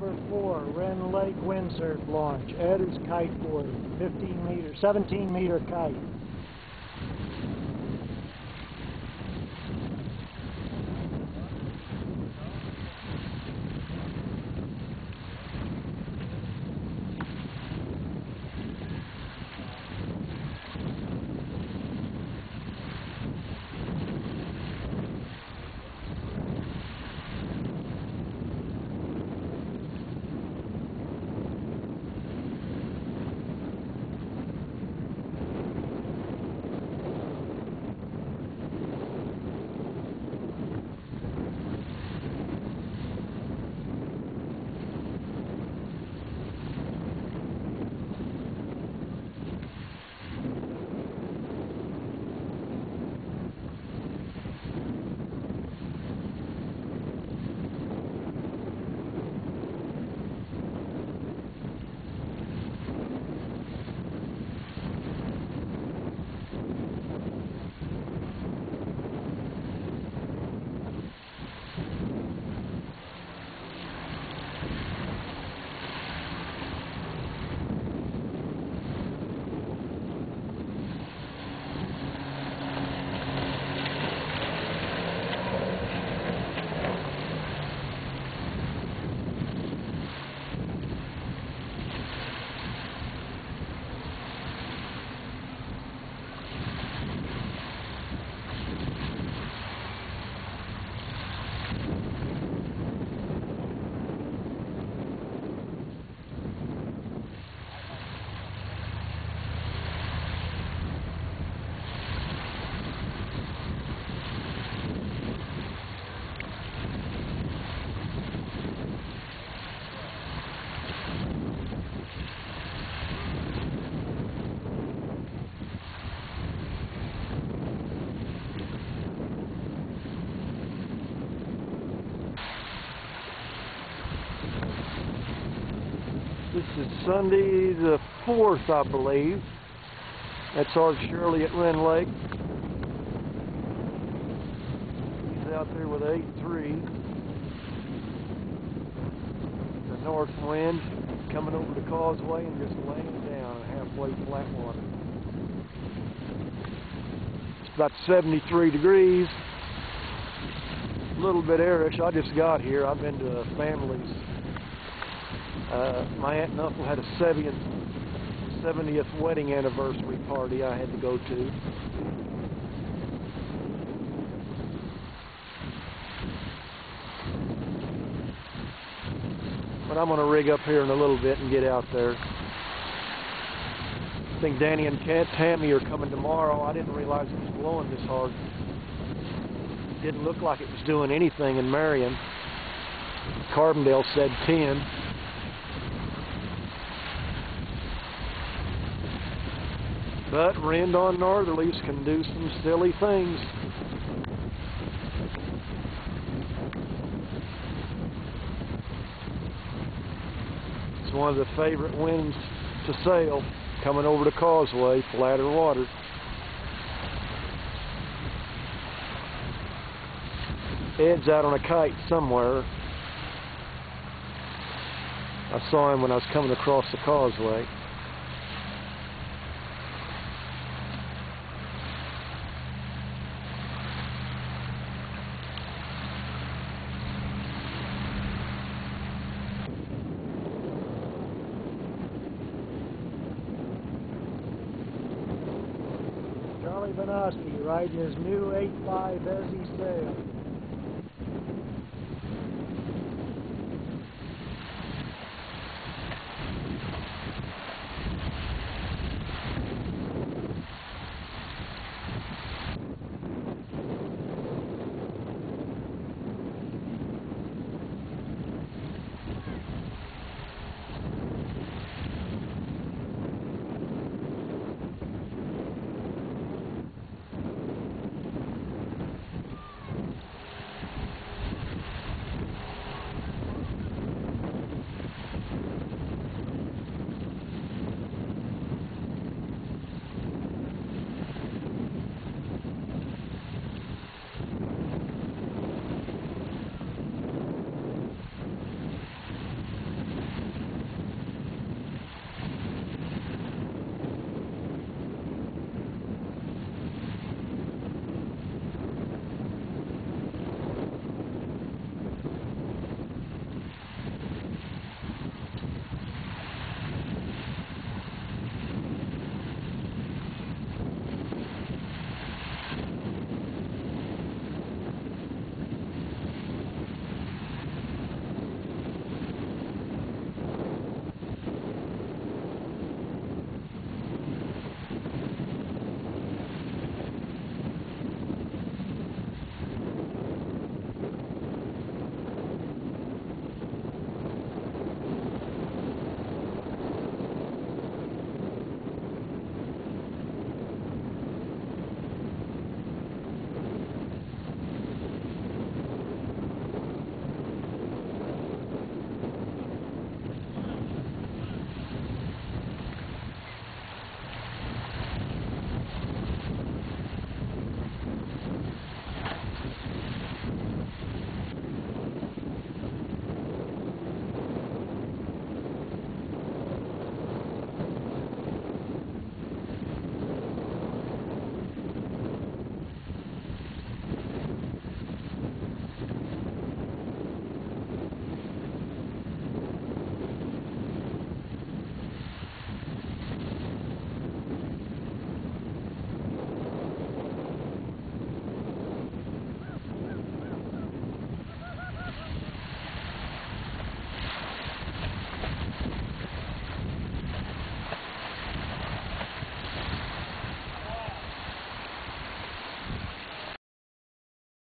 number four, Rend Lake windsurf launch, Ed's kiteboard, 15 meter, 17 meter kite. This is Sunday the 4th, I believe. That's Art Shirley at Rend Lake. He's out there with 8-3. The north wind coming over the causeway and just laying down halfway flat water. It's about 73 degrees. A little bit airish. I just got here. I've been to a family's uh, my aunt and uncle had a 70th, 70th wedding anniversary party I had to go to. But I'm going to rig up here in a little bit and get out there. I think Danny and Kat, Tammy are coming tomorrow. I didn't realize it was blowing this hard. Didn't look like it was doing anything in Marion. Carbondale said 10. But wind on northerlies can do some silly things. It's one of the favorite winds to sail, coming over the causeway, flatter water. Ed's out on a kite somewhere. I saw him when I was coming across the causeway. Charlie Vinosky riding his new 8.5 Ezzy sail.